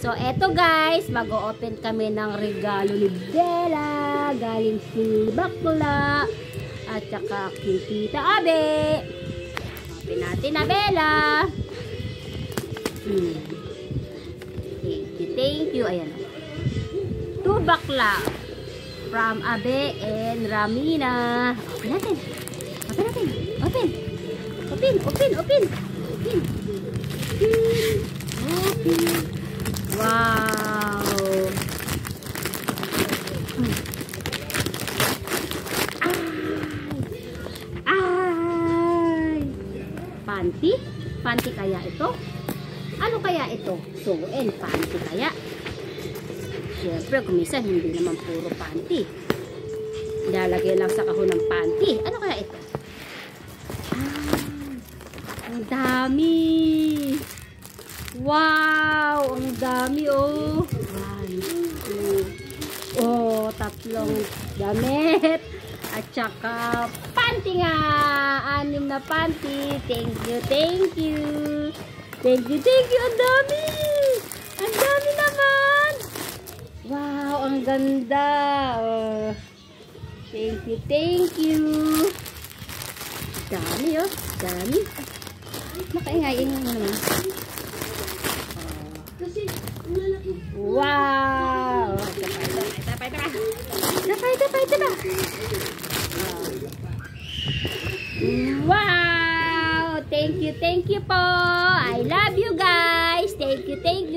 So, eto guys, mag-open kami ng regalo ni Bella. Galing si Bakla. At saka kay Tita Abe. Open natin na Bella. Hmm. Thank you, thank you. Ayan. To Bakla. From Abe and Ramina. Open natin. Open natin. Open. Open, open, open. Open. Open. Wow. Ay. Ay. Panty? Panty kaya ito? Ano kaya ito? Suin, panty kaya? Siyempre, kumisan, hindi naman puro panty. Lalagay lang sa kahon ng panty. Ano kaya ito? Ah, ang dami! Wow! Ang dami, oh! Oh, tatlong damit. At saka, panty nga! Anim na panty. Thank you, thank you. Thank you, thank you. Ang dami! Ang dami naman! Wow, ang ganda. Oh. Thank you, thank you. Dami, oh. Dami. Makaingay-ingay mo naman. Kasi, malaki. Wow! Ito pa, ito pa, ito pa, ito pa. Ito pa. Wow! Thank you, thank you po. I love you guys. Thank you, thank